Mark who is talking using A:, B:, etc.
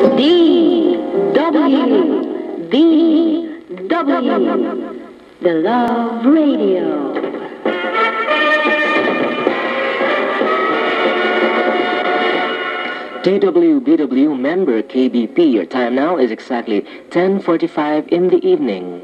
A: D W D W The Love Radio.
B: DWBW member KBP, your time now is exactly 10.45 in the evening.